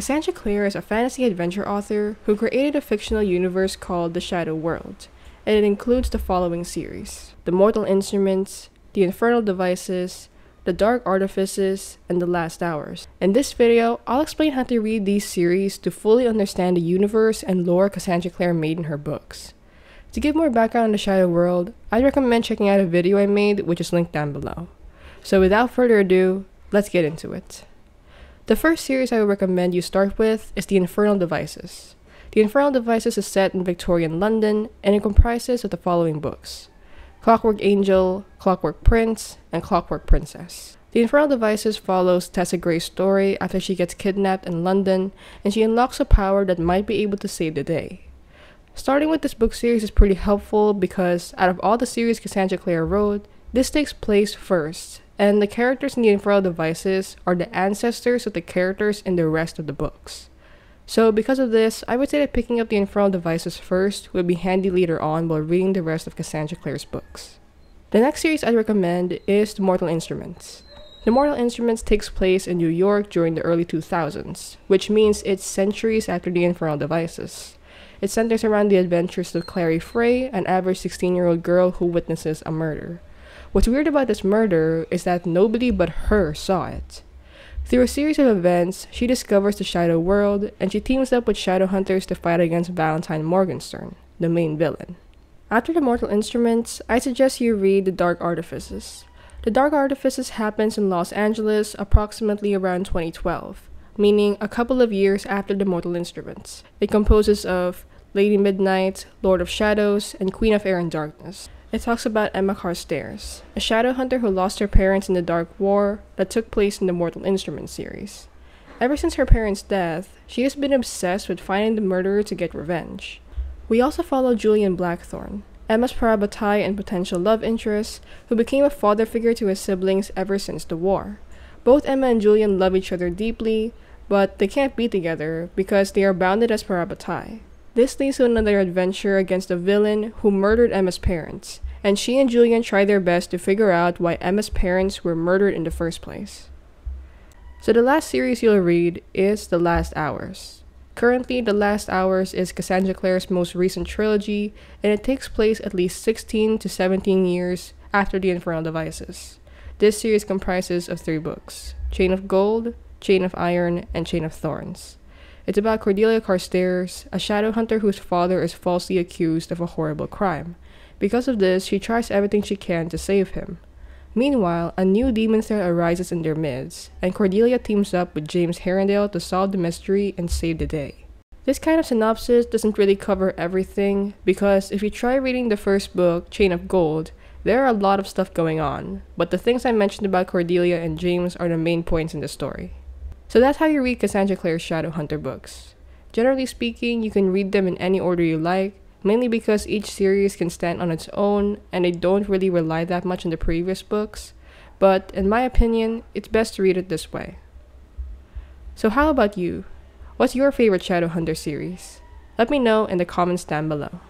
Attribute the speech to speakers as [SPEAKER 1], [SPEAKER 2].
[SPEAKER 1] Cassandra Clare is a fantasy adventure author who created a fictional universe called the Shadow World, and it includes the following series The Mortal Instruments, The Infernal Devices, The Dark Artifices, and The Last Hours. In this video, I'll explain how to read these series to fully understand the universe and lore Cassandra Clare made in her books. To give more background on the Shadow World, I'd recommend checking out a video I made, which is linked down below. So without further ado, let's get into it. The first series I would recommend you start with is The Infernal Devices. The Infernal Devices is set in Victorian London and it comprises of the following books Clockwork Angel, Clockwork Prince, and Clockwork Princess. The Infernal Devices follows Tessa Gray's story after she gets kidnapped in London and she unlocks a power that might be able to save the day. Starting with this book series is pretty helpful because out of all the series Cassandra Clare wrote, this takes place first, and the characters in the Infernal Devices are the ancestors of the characters in the rest of the books. So because of this, I would say that picking up the Infernal Devices first would be handy later on while reading the rest of Cassandra Clare's books. The next series I'd recommend is The Mortal Instruments. The Mortal Instruments takes place in New York during the early 2000s, which means it's centuries after the Infernal Devices. It centers around the adventures of Clary Fray, an average 16 year old girl who witnesses a murder. What's weird about this murder is that nobody but her saw it. Through a series of events, she discovers the Shadow World and she teams up with Shadow Hunters to fight against Valentine Morgenstern, the main villain. After the Mortal Instruments, I suggest you read The Dark Artifices. The Dark Artifices happens in Los Angeles approximately around 2012, meaning a couple of years after the Mortal Instruments. It composes of Lady Midnight, Lord of Shadows, and Queen of Air and Darkness. It talks about Emma Carstairs, a shadow hunter who lost her parents in the Dark War that took place in the Mortal Instruments series. Ever since her parents' death, she has been obsessed with finding the murderer to get revenge. We also follow Julian Blackthorn, Emma's parabatai and potential love interest, who became a father figure to his siblings ever since the war. Both Emma and Julian love each other deeply, but they can't be together because they are bounded as parabatai. This leads to another adventure against a villain who murdered Emma's parents, and she and Julian try their best to figure out why Emma's parents were murdered in the first place. So the last series you'll read is The Last Hours. Currently, The Last Hours is Cassandra Clare's most recent trilogy, and it takes place at least 16 to 17 years after the Infernal Devices. This series comprises of three books Chain of Gold, Chain of Iron, and Chain of Thorns. It's about Cordelia Carstairs, a shadow hunter whose father is falsely accused of a horrible crime. Because of this, she tries everything she can to save him. Meanwhile, a new demon threat arises in their midst, and Cordelia teams up with James Herondale to solve the mystery and save the day. This kind of synopsis doesn't really cover everything, because if you try reading the first book, Chain of Gold, there are a lot of stuff going on, but the things I mentioned about Cordelia and James are the main points in the story. So that's how you read Cassandra Clare's Shadowhunter books. Generally speaking, you can read them in any order you like, mainly because each series can stand on its own and they don't really rely that much on the previous books, but in my opinion, it's best to read it this way. So, how about you? What's your favorite Shadowhunter series? Let me know in the comments down below.